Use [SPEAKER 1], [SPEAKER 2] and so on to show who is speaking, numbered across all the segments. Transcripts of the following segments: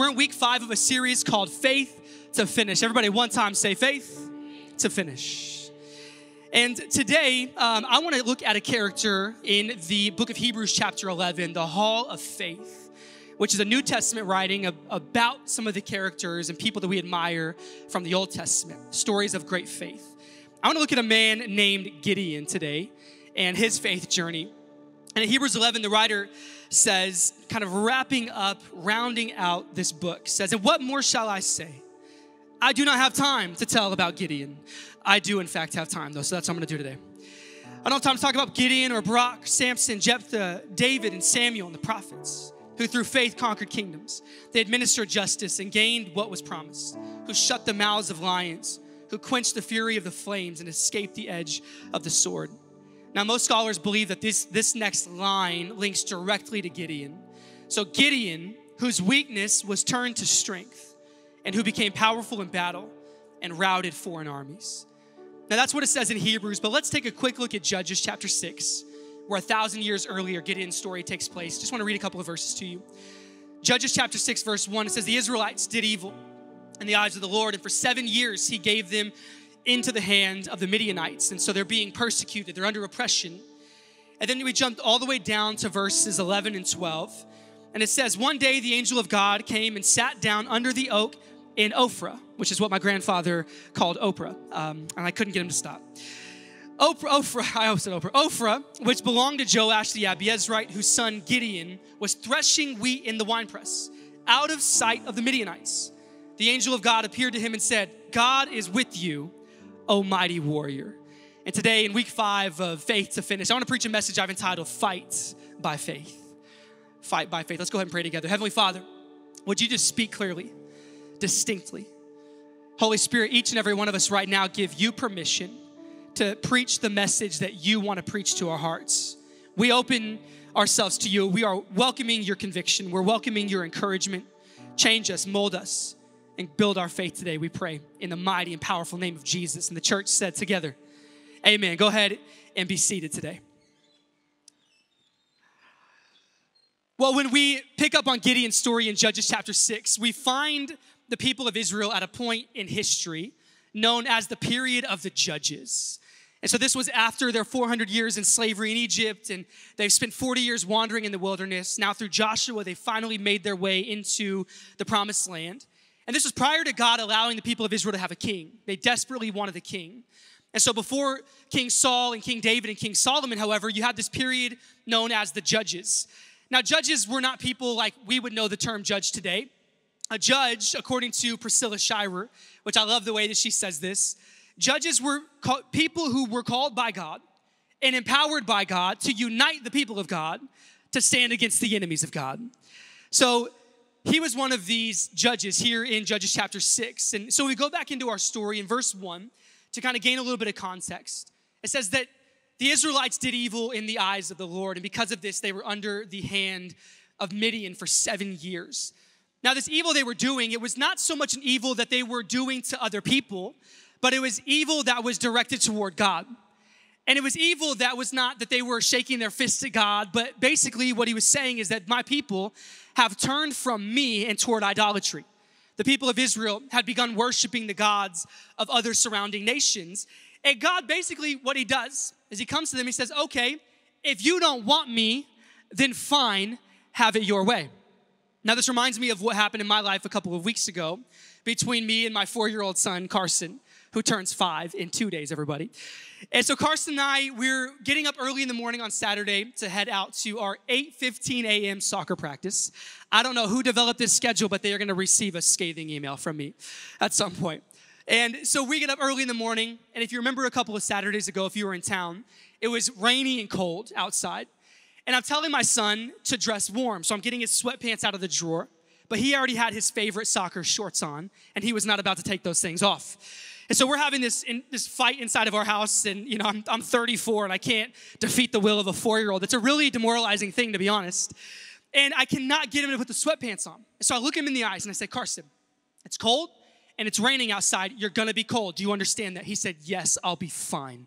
[SPEAKER 1] we're in week five of a series called Faith to Finish. Everybody, one time say faith to finish. And today, um, I want to look at a character in the book of Hebrews, chapter 11, the Hall of Faith, which is a New Testament writing of, about some of the characters and people that we admire from the Old Testament, stories of great faith. I want to look at a man named Gideon today and his faith journey. And in Hebrews 11, the writer says, kind of wrapping up, rounding out this book, says, And what more shall I say? I do not have time to tell about Gideon. I do, in fact, have time, though, so that's what I'm to do today. I don't have time to talk about Gideon or Barak, Samson, Jephthah, David, and Samuel and the prophets, who through faith conquered kingdoms. They administered justice and gained what was promised, who shut the mouths of lions, who quenched the fury of the flames and escaped the edge of the sword. Now, most scholars believe that this, this next line links directly to Gideon. So, Gideon, whose weakness was turned to strength, and who became powerful in battle and routed foreign armies. Now, that's what it says in Hebrews, but let's take a quick look at Judges chapter 6, where a thousand years earlier Gideon's story takes place. Just want to read a couple of verses to you. Judges chapter 6, verse 1, it says, The Israelites did evil in the eyes of the Lord, and for seven years he gave them into the hand of the Midianites. And so they're being persecuted, they're under oppression. And then we jumped all the way down to verses 11 and 12. And it says, One day the angel of God came and sat down under the oak in Ophrah, which is what my grandfather called Oprah. Um, and I couldn't get him to stop. Oprah, Ophrah, I always said Oprah. Ophrah, which belonged to Joash the Abiezrite, whose son Gideon was threshing wheat in the winepress, out of sight of the Midianites. The angel of God appeared to him and said, God is with you, O mighty warrior. And today, in week five of Faith to Finish, I want to preach a message I've entitled Fight by Faith. Fight by Faith. Let's go ahead and pray together. Heavenly Father, would you just speak clearly, distinctly? Holy Spirit, each and every one of us right now give you permission to preach the message that you want to preach to our hearts. We open ourselves to you. We are welcoming your conviction, we're welcoming your encouragement. Change us, mold us and build our faith today, we pray, in the mighty and powerful name of Jesus. And the church said together, Amen. Go ahead and be seated today. Well, when we pick up on Gideon's story in Judges chapter 6, we find the people of Israel at a point in history known as the period of the judges. And so this was after their 400 years in slavery in Egypt, and they've spent 40 years wandering in the wilderness. Now, through Joshua, they finally made their way into the promised land. And this was prior to God allowing the people of Israel to have a king. They desperately wanted a king. And so before King Saul and King David and King Solomon, however, you had this period known as the judges. Now, judges were not people like we would know the term judge today. A judge, according to Priscilla Shirer, which I love the way that she says this, judges were people who were called by God and empowered by God to unite the people of God to stand against the enemies of God. So he was one of these judges here in Judges chapter 6. And so we go back into our story in verse 1 to kind of gain a little bit of context. It says that the Israelites did evil in the eyes of the Lord, and because of this, they were under the hand of Midian for seven years. Now, this evil they were doing, it was not so much an evil that they were doing to other people, but it was evil that was directed toward God. And it was evil that was not that they were shaking their fists at God, but basically what he was saying is that my people have turned from me and toward idolatry. The people of Israel had begun worshiping the gods of other surrounding nations. And God basically, what he does is he comes to them, he says, Okay, if you don't want me, then fine, have it your way. Now, this reminds me of what happened in my life a couple of weeks ago between me and my four year old son, Carson, who turns five in two days, everybody. And so Carson and I, we're getting up early in the morning on Saturday to head out to our 8:15 a.m. soccer practice. I don't know who developed this schedule, but they are going to receive a scathing email from me at some point. And so we get up early in the morning, and if you remember a couple of Saturdays ago, if you were in town, it was rainy and cold outside. And I'm telling my son to dress warm, so I'm getting his sweatpants out of the drawer, but he already had his favorite soccer shorts on, and he was not about to take those things off. And so we're having this, in, this fight inside of our house, and you know, I'm, I'm 34 and I can't defeat the will of a four year old. It's a really demoralizing thing, to be honest. And I cannot get him to put the sweatpants on. And so I look him in the eyes and I say, Carson, it's cold and it's raining outside. You're gonna be cold. Do you understand that? He said, Yes, I'll be fine.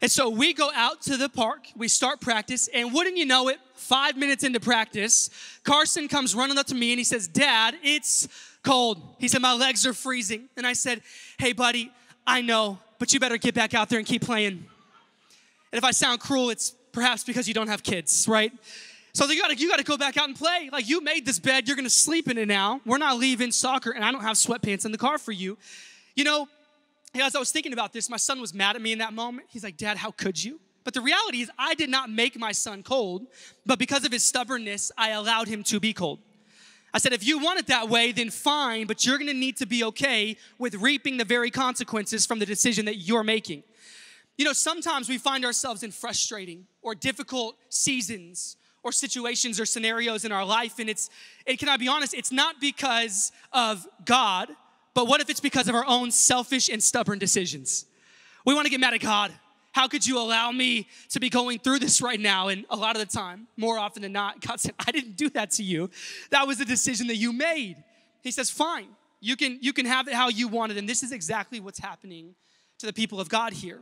[SPEAKER 1] And so we go out to the park, we start practice, and wouldn't you know it, five minutes into practice, Carson comes running up to me and he says, Dad, it's cold. He said, My legs are freezing. And I said, Hey, buddy, I know, but you better get back out there and keep playing. And if I sound cruel, it's perhaps because you don't have kids, right? So you gotta, you gotta go back out and play. Like you made this bed, you're gonna sleep in it now. We're not leaving soccer, and I don't have sweatpants in the car for you. You know, as I was thinking about this, my son was mad at me in that moment. He's like, Dad, how could you? But the reality is, I did not make my son cold, but because of his stubbornness, I allowed him to be cold. I said, if you want it that way, then fine, but you're gonna need to be okay with reaping the very consequences from the decision that you're making. You know, sometimes we find ourselves in frustrating or difficult seasons or situations or scenarios in our life, and it's, and can I be honest, it's not because of God, but what if it's because of our own selfish and stubborn decisions? We want to get mad at God. How could you allow me to be going through this right now? And a lot of the time, more often than not, God said, I didn't do that to you. That was a decision that you made. He says, fine, you can, you can have it how you want it. And this is exactly what's happening to the people of God here.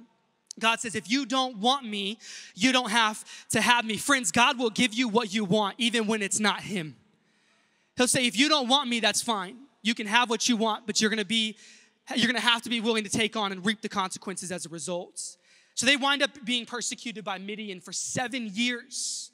[SPEAKER 1] God says, if you don't want me, you don't have to have me. Friends, God will give you what you want, even when it's not Him. He'll say, if you don't want me, that's fine. You can have what you want, but you're gonna be, you're gonna have to be willing to take on and reap the consequences as a result. So they wind up being persecuted by Midian for seven years.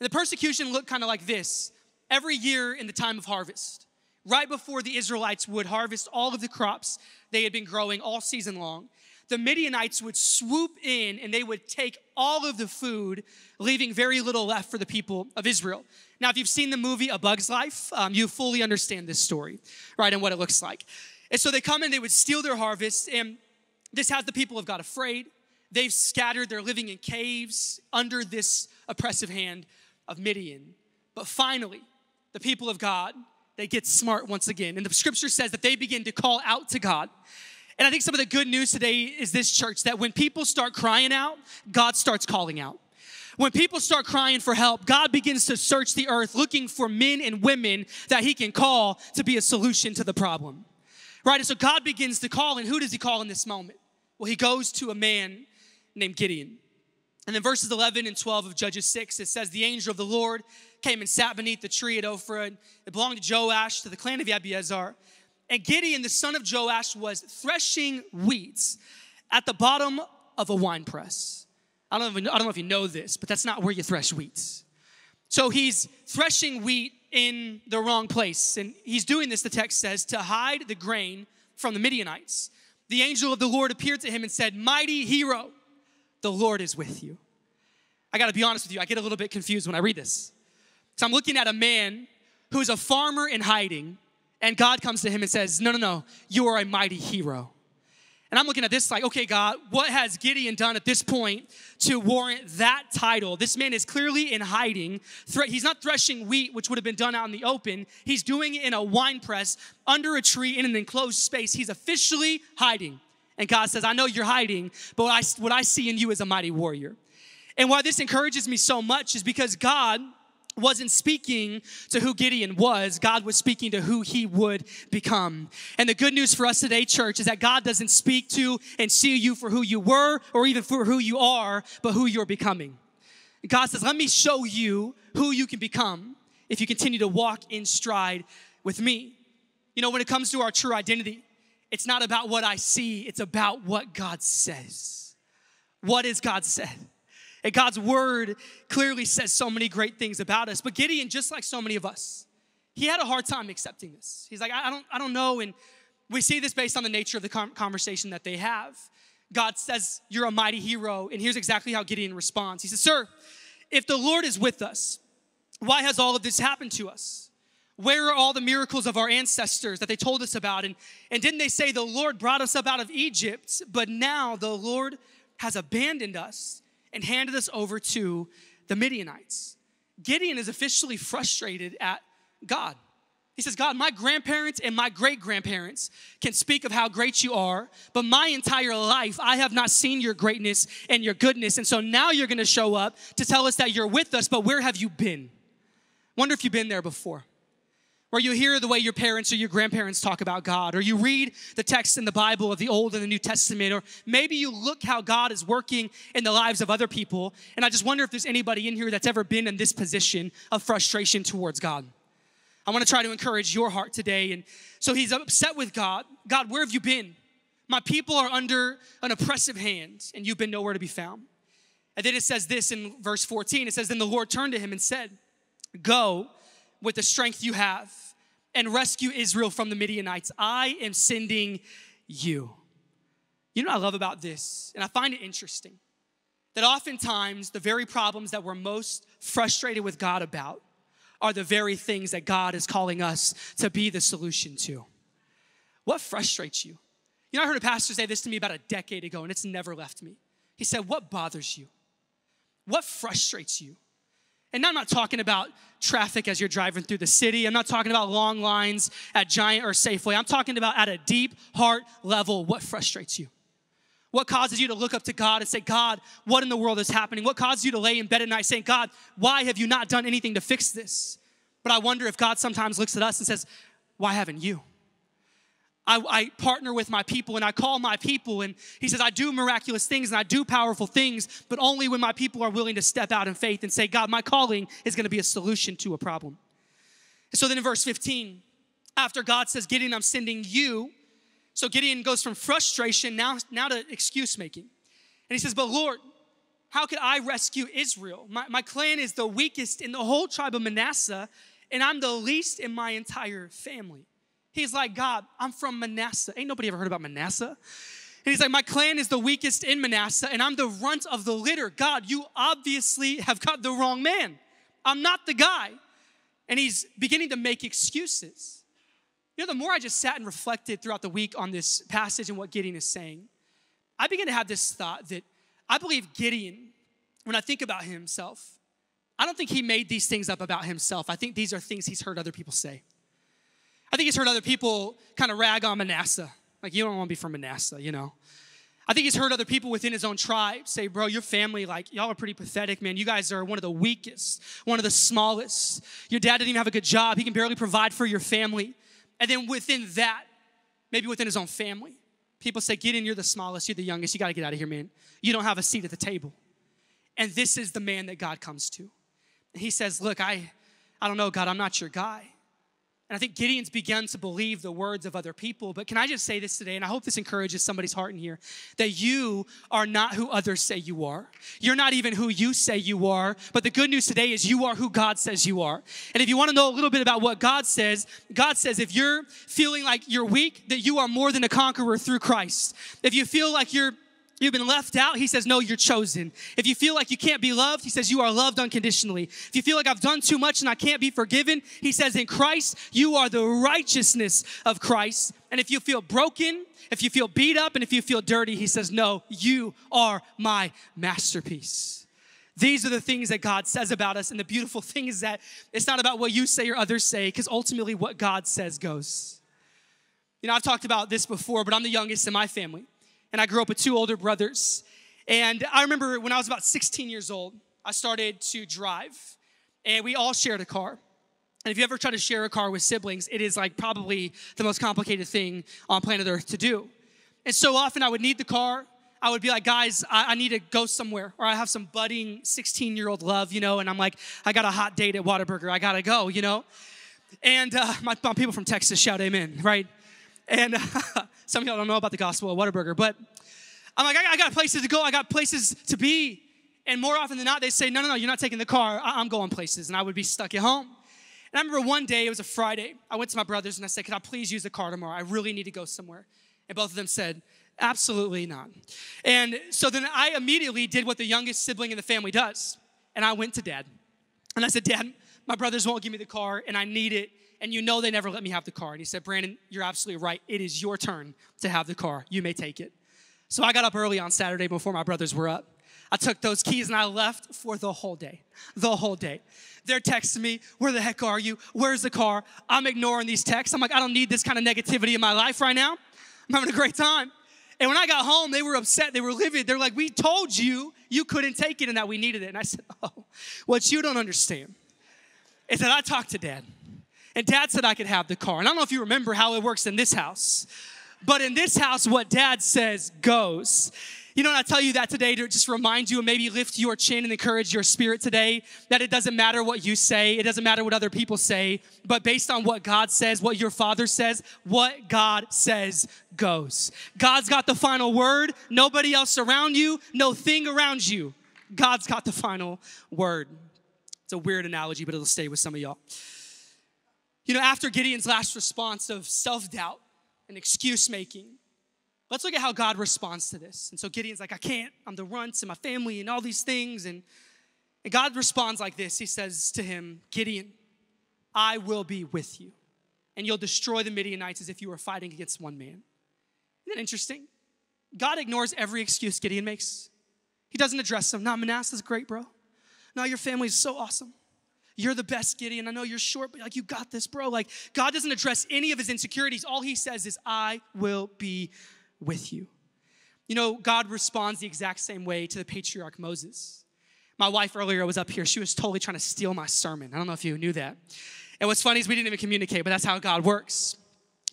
[SPEAKER 1] And the persecution looked kind of like this every year in the time of harvest, right before the Israelites would harvest all of the crops they had been growing all season long, the Midianites would swoop in and they would take all of the food, leaving very little left for the people of Israel. Now, if you've seen the movie A Bug's Life, um, you fully understand this story, right, and what it looks like. And so they come and they would steal their harvest, and this has the people of God afraid. They've scattered, they're living in caves under this oppressive hand of Midian. But finally, the people of God, they get smart once again. And the scripture says that they begin to call out to God. And I think some of the good news today is this church that when people start crying out, God starts calling out. When people start crying for help, God begins to search the earth looking for men and women that He can call to be a solution to the problem. Right? And so God begins to call, and who does He call in this moment? Well, He goes to a man named Gideon. And then verses 11 and 12 of Judges 6, it says, The angel of the Lord came and sat beneath the tree at Ophrah. It belonged to Joash, to the clan of Abiezer. And Gideon, the son of Joash, was threshing wheat at the bottom of a wine press. I don't, even, I don't know if you know this, but that's not where you thresh wheat. So he's threshing wheat in the wrong place. And he's doing this, the text says, to hide the grain from the Midianites. The angel of the Lord appeared to him and said, Mighty hero, the Lord is with you. I gotta be honest with you, I get a little bit confused when I read this. So I'm looking at a man who's a farmer in hiding and God comes to him and says, No, no, no, you are a mighty hero. And I'm looking at this like, okay, God, what has Gideon done at this point to warrant that title? This man is clearly in hiding. He's not threshing wheat, which would have been done out in the open. He's doing it in a wine press under a tree in an enclosed space. He's officially hiding. And God says, I know you're hiding, but what I, what I see in you is a mighty warrior. And why this encourages me so much is because God wasn't speaking to who Gideon was, God was speaking to who he would become. And the good news for us today, church, is that God doesn't speak to and see you for who you were or even for who you are, but who you're becoming. God says, Let me show you who you can become if you continue to walk in stride with me. You know, when it comes to our true identity, it's not about what I see, it's about what God says. What is God said? And God's word clearly says so many great things about us. But Gideon, just like so many of us, he had a hard time accepting this. He's like, I don't, I don't know. And we see this based on the nature of the conversation that they have. God says, You're a mighty hero. And here's exactly how Gideon responds. He says, Sir, if the Lord is with us, why has all of this happened to us? Where are all the miracles of our ancestors that they told us about? And, and didn't they say the Lord brought us up out of Egypt, but now the Lord has abandoned us and handed us over to the Midianites. Gideon is officially frustrated at God. He says, God, my grandparents and my great grandparents can speak of how great you are, but my entire life I have not seen your greatness and your goodness. And so now you're gonna show up to tell us that you're with us, but where have you been? Wonder if you've been there before or you hear the way your parents or your grandparents talk about God, or you read the text in the Bible of the Old and the New Testament, or maybe you look how God is working in the lives of other people. And I just wonder if there's anybody in here that's ever been in this position of frustration towards God. I want to try to encourage your heart today. And so he's upset with God. God, where have you been? My people are under an oppressive hand, and you've been nowhere to be found. And then it says this in verse 14 it says, Then the Lord turned to him and said, Go with the strength you have and rescue Israel from the Midianites. I am sending you. You know what I love about this? And I find it interesting that oftentimes the very problems that we're most frustrated with God about are the very things that God is calling us to be the solution to. What frustrates you? You know, I heard a pastor say this to me about a decade ago, and it's never left me. He said, What bothers you? What frustrates you? And I'm not talking about traffic as you're driving through the city. I'm not talking about long lines at Giant or Safeway. I'm talking about at a deep heart level what frustrates you. What causes you to look up to God and say, God, what in the world is happening? What causes you to lay in bed at night saying, God, why have you not done anything to fix this? But I wonder if God sometimes looks at us and says, Why haven't you? I, I, partner with my people and I call my people. And he says, I do miraculous things and I do powerful things, but only when my people are willing to step out in faith and say, God, my calling is going to be a solution to a problem. So then in verse 15, after God says, Gideon, I'm sending you. So Gideon goes from frustration now, now to excuse making. And he says, But Lord, how could I rescue Israel? My, my clan is the weakest in the whole tribe of Manasseh, and I'm the least in my entire family. He's like, God, I'm from Manasseh. Ain't nobody ever heard about Manasseh? And he's like, My clan is the weakest in Manasseh, and I'm the runt of the litter. God, you obviously have got the wrong man. I'm not the guy. And he's beginning to make excuses. You know, the more I just sat and reflected throughout the week on this passage and what Gideon is saying, I began to have this thought that I believe Gideon, when I think about himself, I don't think he made these things up about himself. I think these are things he's heard other people say. I think he's heard other people kind of rag on Manasseh. Like, you don't want to be from Manasseh, you know? I think he's heard other people within his own tribe say, Bro, your family, like, y'all are pretty pathetic, man. You guys are one of the weakest, one of the smallest. Your dad didn't even have a good job. He can barely provide for your family. And then within that, maybe within his own family, people say, Gideon, you're the smallest, you're the youngest. You got to get out of here, man. You don't have a seat at the table. And this is the man that God comes to. He says, Look, I, I don't know, God, I'm not your guy. And I think Gideon's begun to believe the words of other people. But can I just say this today, and I hope this encourages somebody's heart in here, that you are not who others say you are. You're not even who you say you are. But the good news today is you are who God says you are. And if you want to know a little bit about what God says, God says if you're feeling like you're weak, that you are more than a conqueror through Christ. If you feel like you're You've been left out. He says, No, you're chosen. If you feel like you can't be loved, he says, You are loved unconditionally. If you feel like I've done too much and I can't be forgiven, he says, In Christ, you are the righteousness of Christ. And if you feel broken, if you feel beat up, and if you feel dirty, he says, No, you are my masterpiece. These are the things that God says about us. And the beautiful thing is that it's not about what you say or others say, because ultimately what God says goes. You know, I've talked about this before, but I'm the youngest in my family and I grew up with two older brothers. And I remember when I was about 16 years old, I started to drive, and we all shared a car. And if you ever try to share a car with siblings, it is like probably the most complicated thing on planet Earth to do. And so often I would need the car. I would be like, guys, I, I need to go somewhere. Or I have some budding 16 year old love, you know, and I'm like, I got a hot date at Whataburger. I gotta go, you know? And uh, my, my people from Texas shout amen, right? And some of y'all don't know about the gospel of Whataburger, but I'm like, I, I got places to go, I got places to be. And more often than not, they say, No, no, no, you're not taking the car. I, I'm going places. And I would be stuck at home. And I remember one day, it was a Friday, I went to my brothers and I said, Can I please use the car tomorrow? I really need to go somewhere. And both of them said, Absolutely not. And so then I immediately did what the youngest sibling in the family does. And I went to dad. And I said, Dad, my brothers won't give me the car and I need it and you know they never let me have the car. And he said, Brandon, you're absolutely right. It is your turn to have the car. You may take it. So I got up early on Saturday before my brothers were up. I took those keys and I left for the whole day. The whole day. They're texting me, Where the heck are you? Where's the car? I'm ignoring these texts. I'm like, I don't need this kind of negativity in my life right now. I'm having a great time. And when I got home, they were upset. They were livid. They're like, We told you you couldn't take it and that we needed it. And I said, Oh, what you don't understand is that I talked to dad. And dad said I could have the car. And I don't know if you remember how it works in this house, but in this house, what dad says goes. You know, and I tell you that today to just remind you and maybe lift your chin and encourage your spirit today that it doesn't matter what you say, it doesn't matter what other people say, but based on what God says, what your father says, what God says goes. God's got the final word, nobody else around you, no thing around you. God's got the final word. A weird analogy, but it'll stay with some of y'all. You know, after Gideon's last response of self doubt and excuse making, Let's look at how God responds to this. And so Gideon's like, I can't. I'm the runt and my family and all these things. And, and God responds like this He says to him, Gideon, I will be with you. And you'll destroy the Midianites as if you were fighting against one man. Isn't that interesting? God ignores every excuse Gideon makes. He doesn't address them. Nah, Manasseh's great, bro. No, your family's so awesome. You're the best, Gideon. I know you're short, but like you got this, bro. Like God doesn't address any of his insecurities. All he says is, I will be with you. You know, God responds the exact same way to the patriarch Moses. My wife earlier was up here. She was totally trying to steal my sermon. I don't know if you knew that. And what's funny is we didn't even communicate, but that's how God works.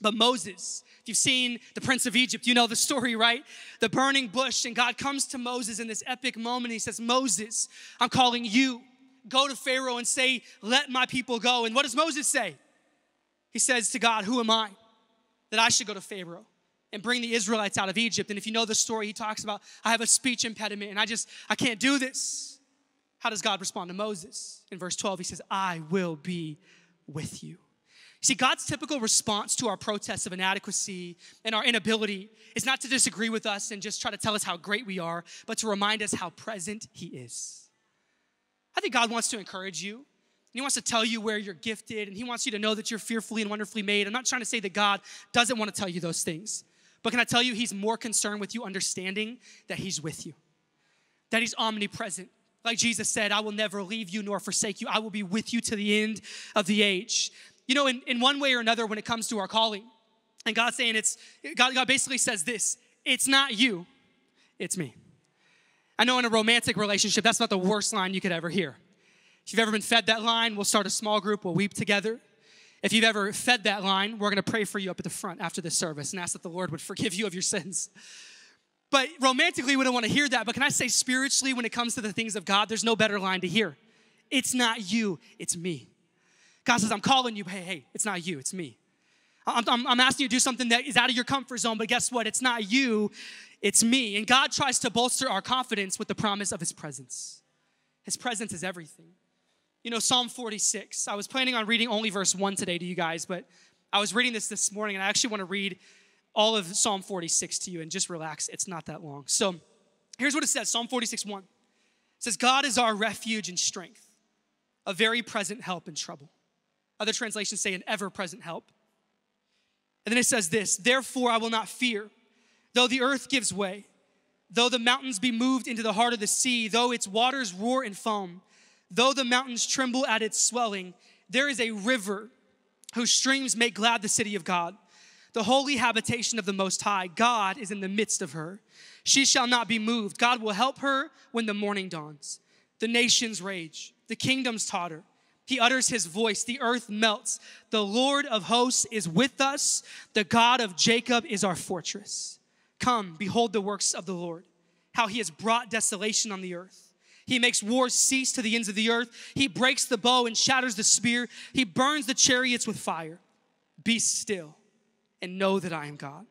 [SPEAKER 1] But Moses, if you've seen the Prince of Egypt, you know the story, right? The burning bush, and God comes to Moses in this epic moment. He says, Moses, I'm calling you. Go to Pharaoh and say, Let my people go. And what does Moses say? He says to God, Who am I that I should go to Pharaoh? and bring the Israelites out of Egypt. And if you know the story, he talks about, I have a speech impediment and I just, I can't do this. How does God respond to Moses? In verse 12, he says, I will be with you. See, God's typical response to our protests of inadequacy and our inability is not to disagree with us and just try to tell us how great we are, but to remind us how present He is. I think God wants to encourage you. And he wants to tell you where you're gifted, and he wants you to know that you're fearfully and wonderfully made. I'm not trying to say that God doesn't want to tell you those things. But can I tell you, He's more concerned with you understanding that He's with you, that He's omnipresent. Like Jesus said, I will never leave you nor forsake you. I will be with you to the end of the age. You know, in, in one way or another, when it comes to our calling, and God's saying it's, God, God basically says this it's not you, it's me. I know in a romantic relationship, that's not the worst line you could ever hear. If you've ever been fed that line, we'll start a small group, we'll weep together. If you've ever fed that line, we're going to pray for you up at the front after this service and ask that the Lord would forgive you of your sins. But romantically, we don't want to hear that. But can I say spiritually, when it comes to the things of God, there's no better line to hear. It's not you, it's me. God says, I'm calling you. Hey, hey, it's not you, it's me. I'm, I'm, I'm asking you to do something that is out of your comfort zone, but guess what? It's not you, it's me. And God tries to bolster our confidence with the promise of His presence. His presence is everything. You know, Psalm 46. I was planning on reading only verse 1 today to you guys, but I was reading this this morning and I actually want to read all of Psalm 46 to you and just relax. It's not that long. So here's what it says Psalm 46 1. It says, God is our refuge and strength, a very present help in trouble. Other translations say an ever present help. And then it says this Therefore I will not fear, though the earth gives way, though the mountains be moved into the heart of the sea, though its waters roar and foam Though the mountains tremble at its swelling, there is a river whose streams make glad the city of God, the holy habitation of the Most High. God is in the midst of her. She shall not be moved. God will help her when the morning dawns. The nations rage, the kingdoms totter. He utters his voice, the earth melts. The Lord of hosts is with us. The God of Jacob is our fortress. Come, behold the works of the Lord, how he has brought desolation on the earth. He makes wars cease to the ends of the earth. He breaks the bow and shatters the spear. He burns the chariots with fire. Be still and know that I am God.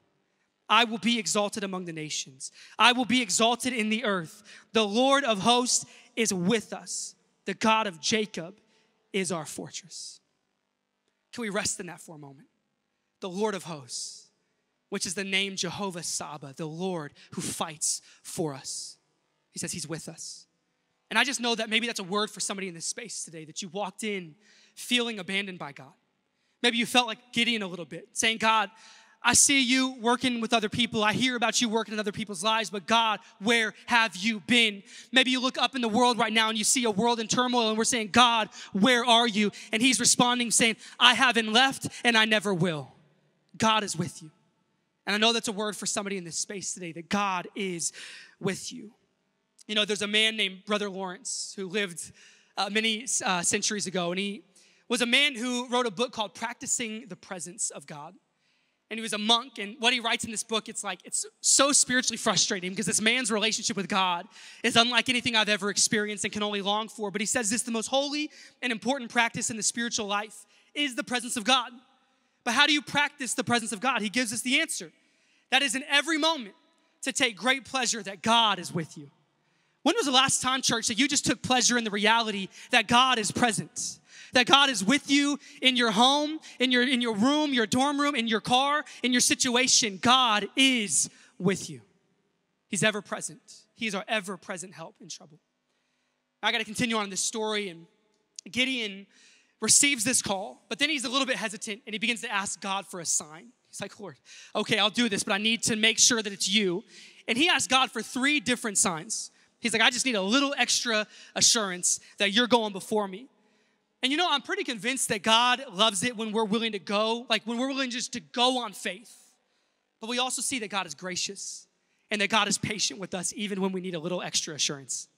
[SPEAKER 1] I will be exalted among the nations. I will be exalted in the earth. The Lord of hosts is with us. The God of Jacob is our fortress. Can we rest in that for a moment? The Lord of hosts, which is the name Jehovah Saba, the Lord who fights for us. He says he's with us. And I just know that maybe that's a word for somebody in this space today that you walked in feeling abandoned by God. Maybe you felt like Gideon a little bit, saying, God, I see you working with other people. I hear about you working in other people's lives, but God, where have you been? Maybe you look up in the world right now and you see a world in turmoil, and we're saying, God, where are you? And He's responding, saying, I haven't left and I never will. God is with you. And I know that's a word for somebody in this space today that God is with you. You know, there's a man named Brother Lawrence who lived uh, many uh, centuries ago, and he was a man who wrote a book called Practicing the Presence of God. And he was a monk. And what he writes in this book, it's like, it's so spiritually frustrating because this man's relationship with God is unlike anything I've ever experienced and can only long for. But he says this the most holy and important practice in the spiritual life is the presence of God. But how do you practice the presence of God? He gives us the answer. That is in every moment to take great pleasure that God is with you. When was the last time, church, that you just took pleasure in the reality that God is present? That God is with you in your home, in your, in your room, your dorm room, in your car, in your situation. God is with you. He's ever present. He's our ever present help in trouble. I got to continue on this story, and Gideon receives this call, but then he's a little bit hesitant and he begins to ask God for a sign. He's like, Lord, okay, I'll do this, but I need to make sure that it's you. And he asked God for three different signs. He's like, I just need a little extra assurance that you're going before me. And you know, I'm pretty convinced that God loves it when we're willing to go, like when we're willing just to go on faith. But we also see that God is gracious and that God is patient with us even when we need a little extra assurance.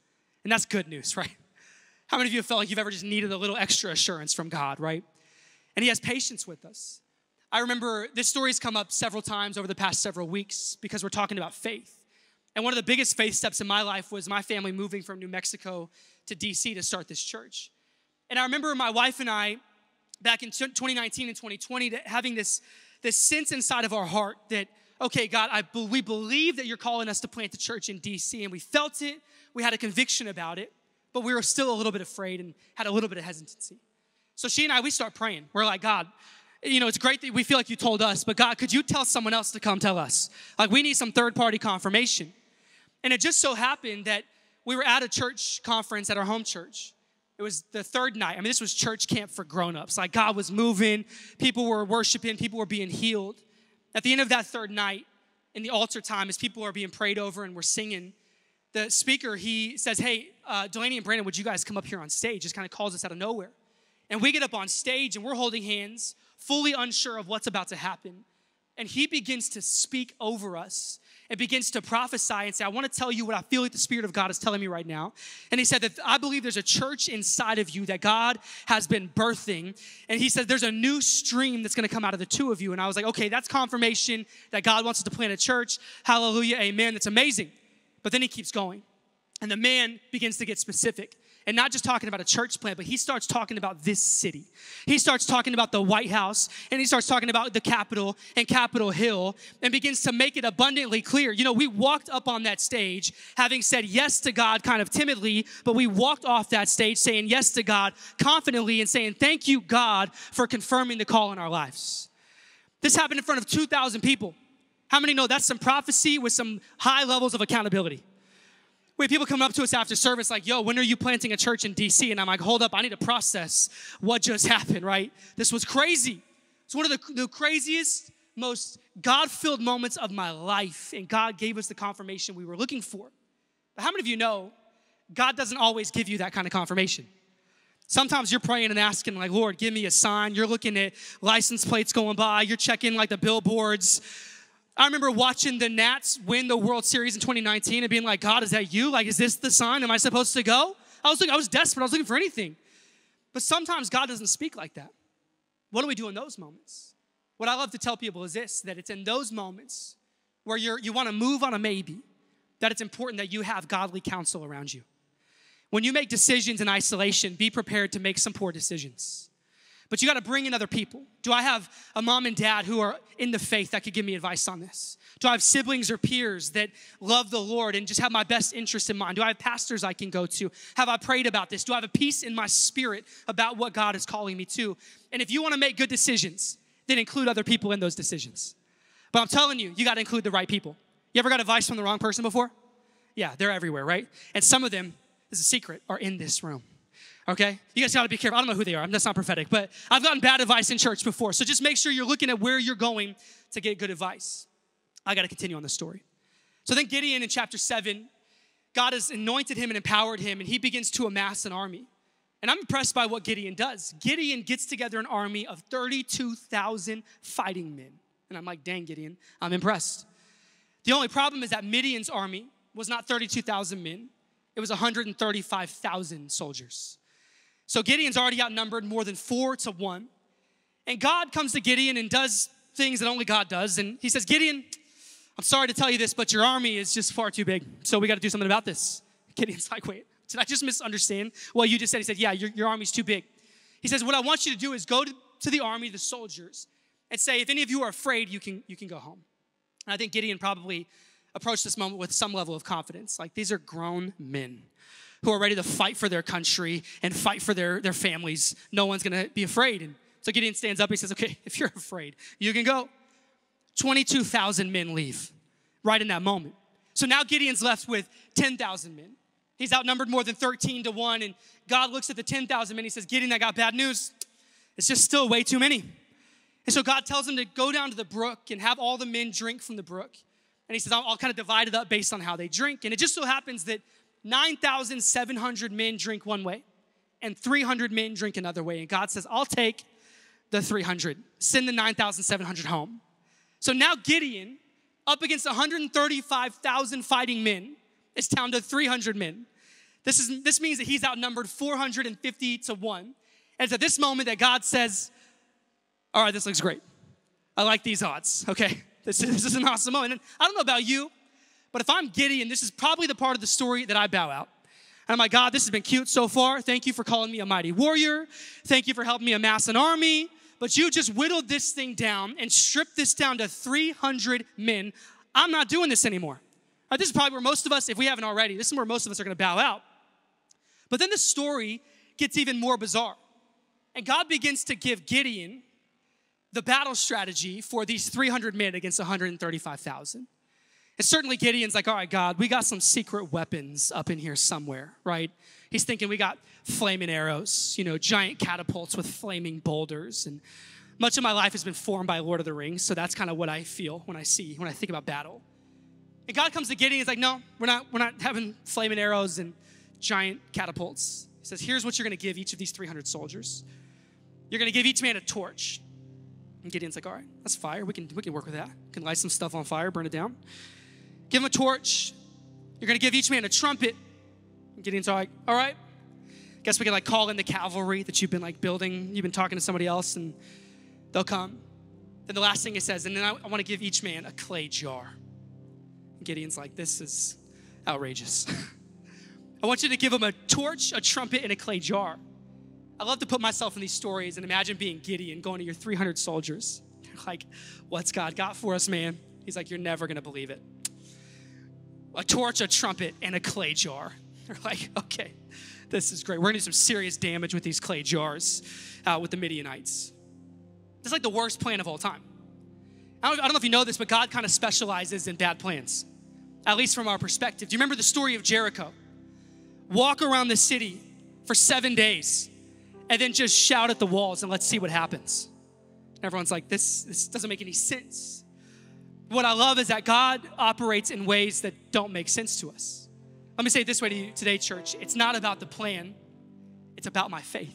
[SPEAKER 1] And that's good news, right? How many of you have felt like you've ever just needed a little extra assurance from God, right? And He has patience with us. I remember this story's come up several times over the past several weeks because we're talking about faith. And one of the biggest faith steps in my life was my family moving from New Mexico to DC to start this church. And I remember my wife and I, back in 2019 and 2020, having this, this sense inside of our heart that, okay, God, I, we believe that you're calling us to plant the church in DC, and we felt it. We had a conviction about it, but we were still a little bit afraid and had a little bit of hesitancy. So she and I, we start praying. We're like, God, you know, it's great that we feel like you told us, but God, could you tell someone else to come tell us? Like, we need some third party confirmation. And it just so happened that we were at a church conference at our home church. It was the third night. I mean, this was church camp for grown-ups. Like God was moving, people were worshiping, people were being healed. At the end of that third night, in the altar time, as people are being prayed over and we're singing, the speaker he says, "Hey, uh, Delaney and Brandon, would you guys come up here on stage?" Just kind of calls us out of nowhere, and we get up on stage and we're holding hands, fully unsure of what's about to happen, and he begins to speak over us and begins to prophesy and say, I want to tell you what I feel like the Spirit of God is telling me right now. And he said that I believe there's a church inside of you that God has been birthing. And he said there's a new stream that's going to come out of the two of you. And I was like, okay, that's confirmation that God wants us to plant a church. Hallelujah, amen. That's amazing. But then he keeps going. And the man begins to get specific and not just talking about a church plant, but he starts talking about this city. He starts talking about the White House and he starts talking about the Capitol and Capitol Hill and begins to make it abundantly clear. You know, we walked up on that stage having said yes to God kind of timidly, but we walked off that stage saying yes to God confidently and saying, Thank you, God, for confirming the call in our lives. This happened in front of 2,000 people. How many know that's some prophecy with some high levels of accountability? We have people come up to us after service like, yo, when are you planting a church in DC? And I'm like, hold up, I need to process what just happened, right? This was crazy. It's one of the, the craziest, most God filled moments of my life. And God gave us the confirmation we were looking for. But how many of you know God doesn't always give you that kind of confirmation? Sometimes you're praying and asking, like, Lord, give me a sign. You're looking at license plates going by, you're checking like the billboards I remember watching the Nats win the World Series in 2019 and being like, God, is that you? Like, is this the sign? Am I supposed to go? I was looking, I was desperate. I was looking for anything. But sometimes God doesn't speak like that. What do we do in those moments? What I love to tell people is this that it's in those moments where you're, you want to move on a maybe that it's important that you have godly counsel around you. When you make decisions in isolation, be prepared to make some poor decisions. But you got to bring in other people. Do I have a mom and dad who are in the faith that could give me advice on this? Do I have siblings or peers that love the Lord and just have my best interest in mind? Do I have pastors I can go to? Have I prayed about this? Do I have a peace in my spirit about what God is calling me to? And if you want to make good decisions, then include other people in those decisions. But I'm telling you, you got to include the right people. You ever got advice from the wrong person before? Yeah, they're everywhere, right? And some of them, this is a secret, are in this room okay? You guys gotta be careful. I don't know who they are. That's not prophetic, but I've gotten bad advice in church before. So just make sure you're looking at where you're going to get good advice. I gotta continue on the story. So then Gideon in chapter 7, God has anointed him and empowered him, and he begins to amass an army. And I'm impressed by what Gideon does. Gideon gets together an army of 32,000 fighting men. And I'm like, dang, Gideon, I'm impressed. The only problem is that Midian's army was not 32,000 men, it was 135,000 soldiers. So Gideon's already outnumbered more than four to one. And God comes to Gideon and does things that only God does. And he says, Gideon, I'm sorry to tell you this, but your army is just far too big. So we got to do something about this. Gideon's like, wait, did I just misunderstand what you just said? He said, yeah, your, your army's too big. He says, what I want you to do is go to, to the army, the soldiers, and say, if any of you are afraid, you can, you can go home. And I think Gideon probably approached this moment with some level of confidence. Like, these are grown men who are ready to fight for their country and fight for their, their families. No one's gonna be afraid. And so Gideon stands up. He says, Okay, if you're afraid, you can go. 22,000 men leave right in that moment. So now Gideon's left with 10,000 men. He's outnumbered more than 13 to 1. And God looks at the 10,000 men. He says, Gideon, I got bad news. It's just still way too many. And so God tells him to go down to the brook and have all the men drink from the brook. And he says, I'll, I'll kind of divide it up based on how they drink. And it just so happens that 9,700 men drink one way and 300 men drink another way. And God says, I'll take the 300, send the 9,700 home. So now Gideon, up against 135,000 fighting men, is down to 300 men. This, is, this means that he's outnumbered 450 to 1. And it's at this moment that God says, All right, this looks great. I like these odds, okay? This, is, this is an awesome moment. And I don't know about you, but if I'm Gideon, this is probably the part of the story that I bow out. And I'm like, God, this has been cute so far. Thank you for calling me a mighty warrior. Thank you for helping me amass an army. But you just whittled this thing down and stripped this down to 300 men. I'm not doing this anymore. Right, this is probably where most of us, if we haven't already, this is where most of us are going to bow out. But then the story gets even more bizarre. And God begins to give Gideon the battle strategy for these 300 men against 135,000. And certainly Gideon's like, all right, God, we got some secret weapons up in here somewhere, right? He's thinking we got flaming arrows, you know, giant catapults with flaming boulders. And much of my life has been formed by Lord of the Rings, so that's kind of what I feel when I see, when I think about battle. And God comes to Gideon, he's like, no, we're not, we're not having flaming arrows and giant catapults. He says, here's what you're gonna give each of these 300 soldiers. You're gonna give each man a torch. And Gideon's like, all right, that's fire. We can, we can work with that. We can light some stuff on fire, burn it down. Give him a torch. You're going to give each man a trumpet. And Gideon's like, all right. Guess we can like call in the cavalry that you've been like building. You've been talking to somebody else and they'll come. Then the last thing it says, and then I, I want to give each man a clay jar. And Gideon's like, this is outrageous. I want you to give him a torch, a trumpet, and a clay jar. I love to put myself in these stories and imagine being Gideon going to your 300 soldiers. like, what's God got for us, man? He's like, you're never going to believe it. A torch, a trumpet, and a clay jar. They're like, okay, this is great. We're to do some serious damage with these clay jars uh, with the Midianites. It's like the worst plan of all time. I don't, I don't know if you know this, but God kind of specializes in bad plans, at least from our perspective. Do you remember the story of Jericho? Walk around the city for seven days and then just shout at the walls and let's see what happens. And everyone's like, this, this doesn't make any sense. What I love is that God operates in ways that don't make sense to us. Let me say it this way to you today, church. It's not about the plan, it's about my faith.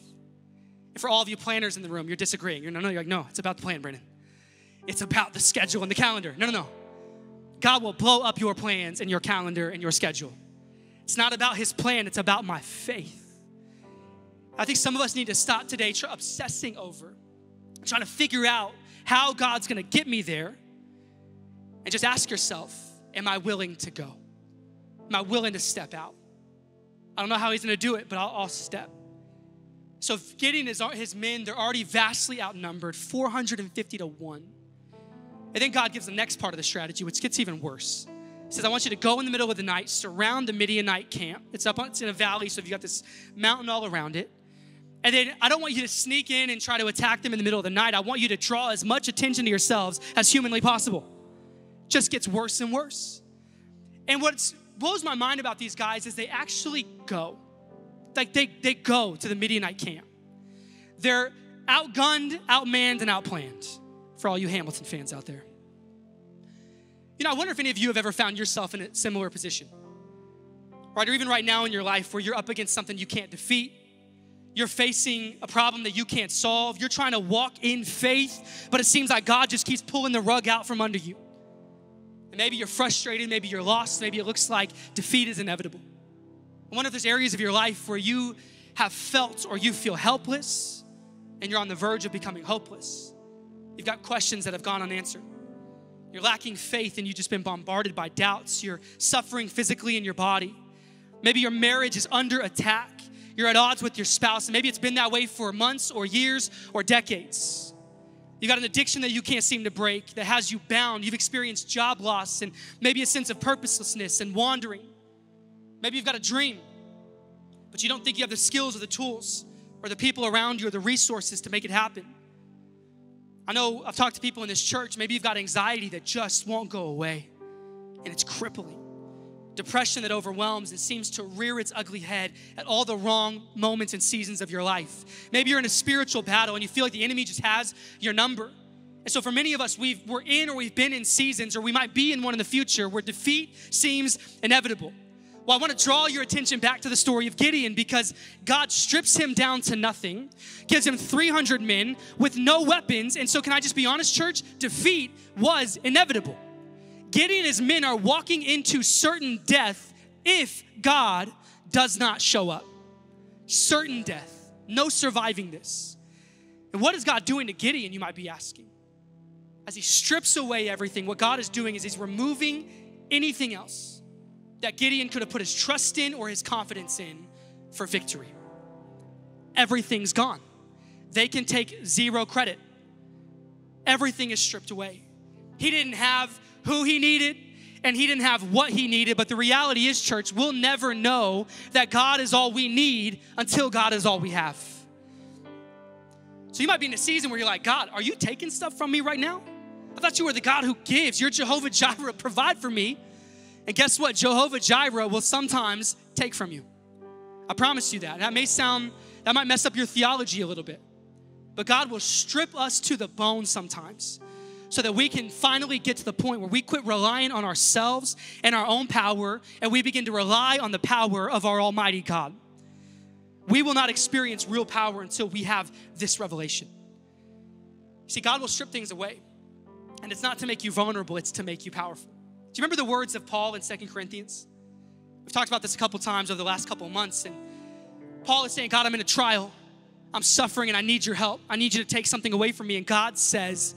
[SPEAKER 1] And for all of you planners in the room, you're disagreeing. You're no, no, you're like, no, it's about the plan, Brandon. It's about the schedule and the calendar. No, no, no. God will blow up your plans and your calendar and your schedule. It's not about his plan, it's about my faith. I think some of us need to stop today obsessing over, trying to figure out how God's gonna get me there, and just ask yourself, Am I willing to go? Am I willing to step out? I don't know how he's gonna do it, but I'll, I'll step. So Gideon his, his men, they're already vastly outnumbered, 450 to 1. And then God gives the next part of the strategy, which gets even worse. He says, I want you to go in the middle of the night, surround the Midianite camp. It's up, on, it's in a valley, so you've got this mountain all around it. And then I don't want you to sneak in and try to attack them in the middle of the night. I want you to draw as much attention to yourselves as humanly possible. Just gets worse and worse. And what blows my mind about these guys is they actually go. Like they, they go to the Midianite camp. They're outgunned, outmanned, and outplanned for all you Hamilton fans out there. You know, I wonder if any of you have ever found yourself in a similar position. Right, or even right now in your life where you're up against something you can't defeat, you're facing a problem that you can't solve. You're trying to walk in faith, but it seems like God just keeps pulling the rug out from under you. Maybe you're frustrated, maybe you're lost, maybe it looks like defeat is inevitable. I wonder if there's areas of your life where you have felt or you feel helpless and you're on the verge of becoming hopeless. You've got questions that have gone unanswered. You're lacking faith and you've just been bombarded by doubts. You're suffering physically in your body. Maybe your marriage is under attack. You're at odds with your spouse, and maybe it's been that way for months or years or decades. You got an addiction that you can't seem to break that has you bound. You've experienced job loss and maybe a sense of purposelessness and wandering. Maybe you've got a dream, but you don't think you have the skills or the tools or the people around you or the resources to make it happen. I know I've talked to people in this church, maybe you've got anxiety that just won't go away and it's crippling. Depression that overwhelms and seems to rear its ugly head at all the wrong moments and seasons of your life. Maybe you're in a spiritual battle and you feel like the enemy just has your number. And so, for many of us, we've, we're in or we've been in seasons, or we might be in one in the future, where defeat seems inevitable. Well, I want to draw your attention back to the story of Gideon because God strips him down to nothing, gives him 300 men with no weapons. And so, can I just be honest, church? Defeat was inevitable. Gideon and his men are walking into certain death if God does not show up. Certain death. No surviving this. And what is God doing to Gideon, you might be asking? As he strips away everything, what God is doing is he's removing anything else that Gideon could have put his trust in or his confidence in for victory. Everything's gone. They can take zero credit. Everything is stripped away. He didn't have who he needed and he didn't have what he needed, but the reality is, church, we'll never know that God is all we need until God is all we have. So you might be in a season where you're like, God, are you taking stuff from me right now? I thought you were the God who gives. You're Jehovah Jireh, provide for me. And guess what? Jehovah Jireh will sometimes take from you. I promise you that. That may sound, that might mess up your theology a little bit. But God will strip us to the bone sometimes so that we can finally get to the point where we quit relying on ourselves and our own power and we begin to rely on the power of our Almighty God. We will not experience real power until we have this revelation. See, God will strip things away, and it's not to make you vulnerable, it's to make you powerful. Do you remember the words of Paul in Second Corinthians? We've talked about this a couple times over the last couple months, and Paul is saying, God, I'm in a trial. I'm suffering and I need your help. I need you to take something away from me. And God says,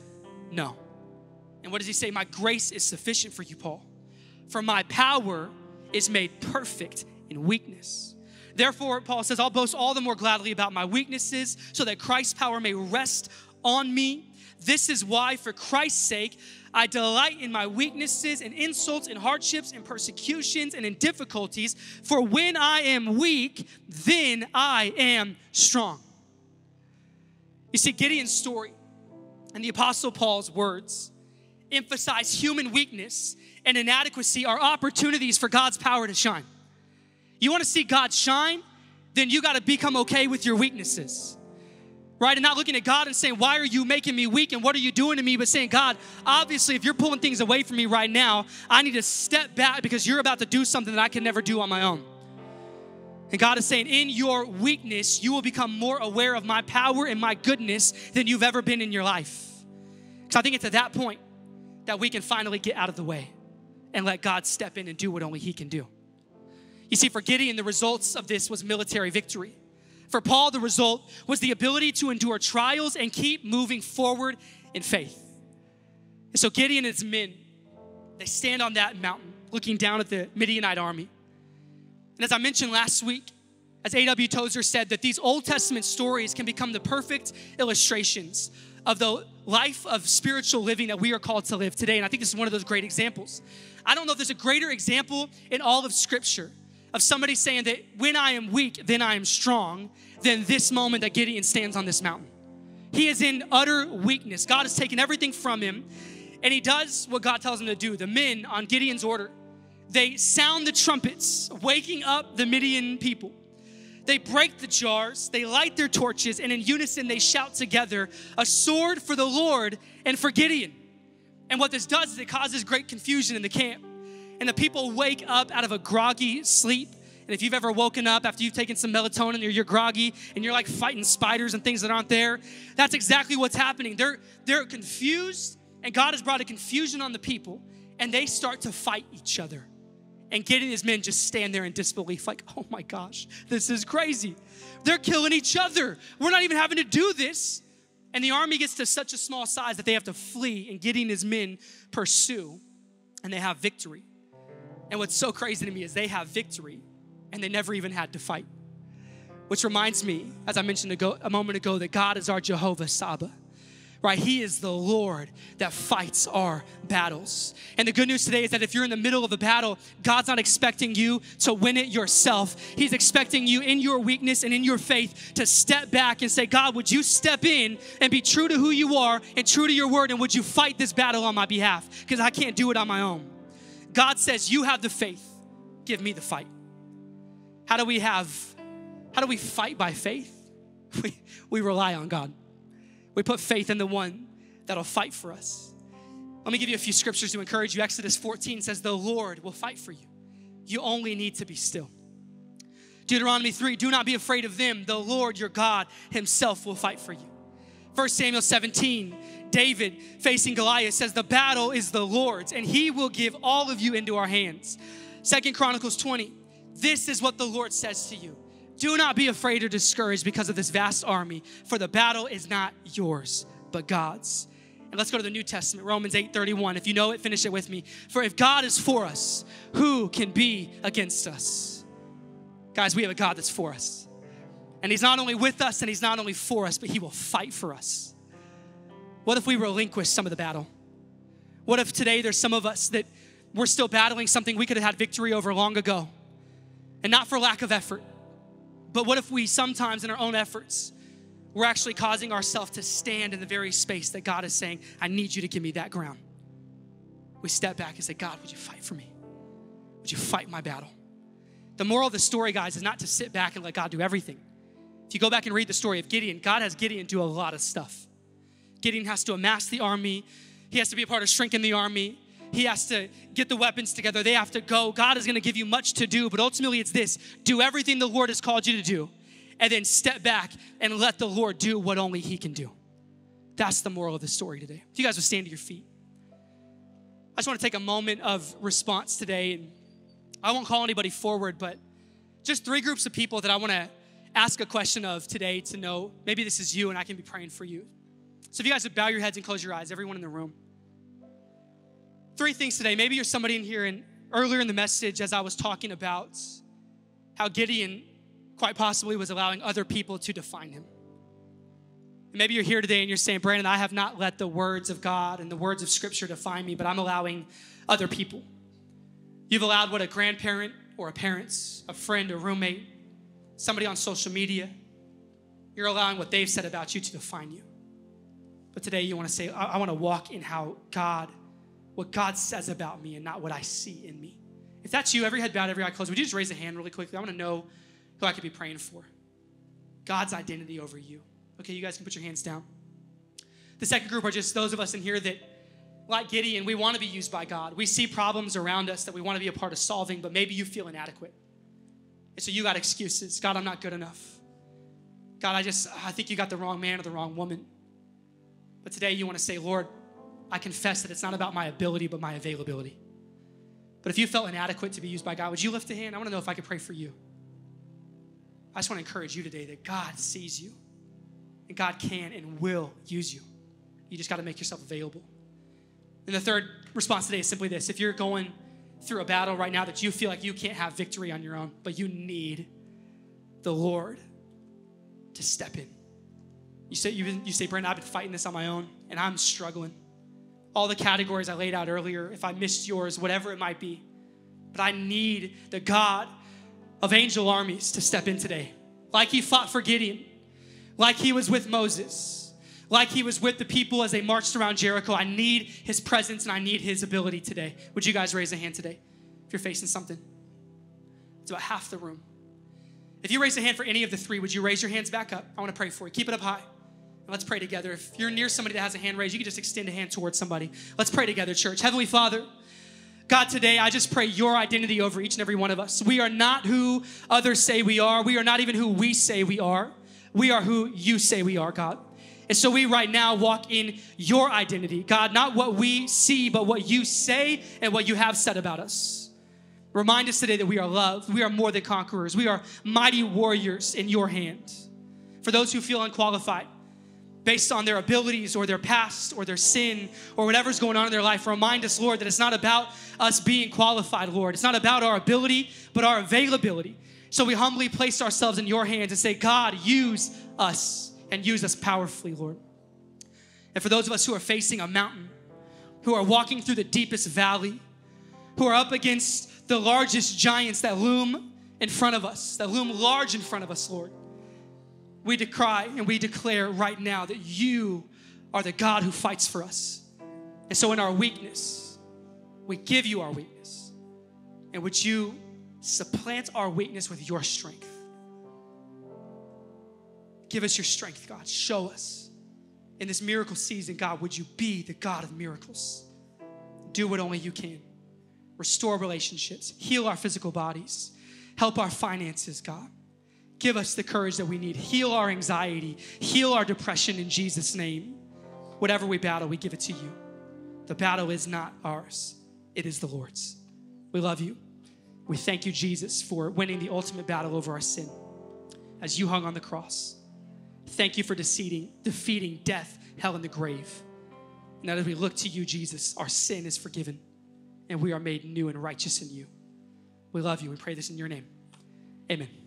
[SPEAKER 1] No. And what does he say? My grace is sufficient for you, Paul. For my power is made perfect in weakness. Therefore, Paul says, I'll boast all the more gladly about my weaknesses so that Christ's power may rest on me. This is why, for Christ's sake, I delight in my weaknesses and insults and hardships and persecutions and in difficulties, for when I am weak, then I am strong. You see, Gideon's story and the Apostle Paul's words emphasize human weakness and inadequacy are opportunities for God's power to shine. You want to see God shine? Then you got to become okay with your weaknesses right? And not looking at God and saying, Why are you making me weak and what are you doing to me? But saying, God, obviously, if you're pulling things away from me right now, I need to step back because you're about to do something that I can never do on my own. And God is saying, in your weakness, you will become more aware of my power and my goodness than you've ever been in your life. Because I think it's at that point that we can finally get out of the way and let God step in and do what only He can do. You see, for Gideon, the results of this was military victory. For Paul, the result was the ability to endure trials and keep moving forward in faith. And so Gideon and his men, they stand on that mountain looking down at the Midianite army. And as I mentioned last week, as A.W. Tozer said, that these Old Testament stories can become the perfect illustrations of the life of spiritual living that we are called to live today. And I think this is one of those great examples. I don't know if there's a greater example in all of Scripture of somebody saying that when I am weak, then I am strong, than this moment that Gideon stands on this mountain. He is in utter weakness. God has taken everything from him, and he does what God tells him to do. The men, on Gideon's order, they sound the trumpets, waking up the Midian people. They break the jars, they light their torches, and in unison they shout together, A sword for the Lord and for Gideon. And what this does is it causes great confusion in the camp and the people wake up out of a groggy sleep. And if you've ever woken up after you've taken some melatonin or you're groggy and you're like fighting spiders and things that aren't there, that's exactly what's happening. They're, they're confused, and God has brought a confusion on the people, and they start to fight each other And and his men just stand there in disbelief, like, oh my gosh, this is crazy. They're killing each other. We're not even having to do this. And the army gets to such a small size that they have to flee, and and his men pursue, and they have victory. And what's so crazy to me is they have victory, and they never even had to fight. Which reminds me, as I mentioned ago, a moment ago, that God is our Jehovah Sabaoth right? He is the Lord that fights our battles. And the good news today is that if you're in the middle of a battle, God's not expecting you to win it yourself. He's expecting you in your weakness and in your faith to step back and say, God, would you step in and be true to who you are and true to your word? And would you fight this battle on my behalf? Because I can't do it on my own. God says, You have the faith, give me the fight. How do we have, how do we fight by faith? We, we rely on God. We put faith in the one that'll fight for us. Let me give you a few scriptures to encourage you. Exodus 14 says, The Lord will fight for you. You only need to be still. Deuteronomy 3, do not be afraid of them. The Lord your God himself will fight for you. 1 Samuel 17, David facing Goliath says, The battle is the Lord's, and he will give all of you into our hands. Second Chronicles 20, this is what the Lord says to you do not be afraid or discouraged because of this vast army, for the battle is not yours, but God's. And let's go to the New Testament, Romans 8:31. If you know it, finish it with me. For if God is for us, who can be against us? Guys, we have a God that's for us. And He's not only with us and He's not only for us, but He will fight for us. What if we relinquish some of the battle? What if today there's some of us that we're still battling something we could have had victory over long ago? And not for lack of effort, but what if we sometimes, in our own efforts, we're actually causing ourselves to stand in the very space that God is saying, I need you to give me that ground? We step back and say, God, would you fight for me? Would you fight my battle? The moral of the story, guys, is not to sit back and let God do everything. If you go back and read the story of Gideon, God has Gideon do a lot of stuff. Gideon has to amass the army, he has to be a part of shrinking the army, he has to get the weapons together. They have to go. God is going to give you much to do, but ultimately it's this do everything the Lord has called you to do, and then step back and let the Lord do what only He can do. That's the moral of the story today. If you guys would stand to your feet. I just want to take a moment of response today. And I won't call anybody forward, but just three groups of people that I want to ask a question of today to know maybe this is you and I can be praying for you. So if you guys would bow your heads and close your eyes, everyone in the room three things today. Maybe you're somebody in here, and earlier in the message, as I was talking about how Gideon quite possibly was allowing other people to define him. Maybe you're here today and you're saying, Brandon, I have not let the words of God and the words of Scripture define me, but I'm allowing other people. You've allowed what a grandparent or a parent, a friend, a roommate, somebody on social media, you're allowing what they've said about you to define you. But today you want to say, I, I want to walk in how God what God says about me and not what I see in me. If that's you, every head bowed, every eye closed, would you just raise a hand really quickly? I want to know who I could be praying for. God's identity over you. Okay, you guys can put your hands down. The second group are just those of us in here that, like Gideon, we want to be used by God. We see problems around us that we want to be a part of solving, but maybe you feel inadequate. And so you got excuses. God, I'm not good enough. God, I just, I think you got the wrong man or the wrong woman. But today you want to say, Lord, I confess that it's not about my ability, but my availability. But if you felt inadequate to be used by God, would you lift a hand? I want to know if I could pray for you. I just want to encourage you today that God sees you and God can and will use you. You just got to make yourself available. And the third response today is simply this if you're going through a battle right now that you feel like you can't have victory on your own, but you need the Lord to step in. You say, you, you say, Brandon, I've been fighting this on my own and I'm struggling all the categories I laid out earlier, if I missed yours, whatever it might be. But I need the God of angel armies to step in today, like he fought for Gideon, like he was with Moses, like he was with the people as they marched around Jericho. I need his presence and I need his ability today. Would you guys raise a hand today if you're facing something? It's about half the room. If you raise a hand for any of the three, would you raise your hands back up? I want to pray for you. Keep it up high. Let's pray together. If you're near somebody that has a hand raised, you can just extend a hand towards somebody. Let's pray together, church. Heavenly Father, God, today I just pray your identity over each and every one of us. We are not who others say we are. We are not even who we say we are. We are who you say we are, God. And so we right now walk in your identity, God, not what we see, but what you say and what you have said about us. Remind us today that we are loved. We are more than conquerors. We are mighty warriors in your hand. For those who feel unqualified, based on their abilities or their past or their sin or whatever's going on in their life, remind us, Lord, that it's not about us being qualified, Lord. It's not about our ability, but our availability. So we humbly place ourselves in your hands and say, God, use us and use us powerfully, Lord. And for those of us who are facing a mountain, who are walking through the deepest valley, who are up against the largest giants that loom in front of us, that loom large in front of us, Lord we decry and we declare right now that you are the God who fights for us. And so, in our weakness, we give you our weakness. And would you supplant our weakness with your strength? Give us your strength, God. Show us. In this miracle season, God, would you be the God of miracles? Do what only you can. Restore relationships, heal our physical bodies, help our finances, God Give us the courage that we need. Heal our anxiety, heal our depression in Jesus' name. Whatever we battle, we give it to you. The battle is not ours, it is the Lord's. We love you. We thank you, Jesus, for winning the ultimate battle over our sin as you hung on the cross. Thank you for defeating, defeating death, hell, and the grave. Now, as we look to you, Jesus, our sin is forgiven and we are made new and righteous in you. We love you. We pray this in your name. Amen.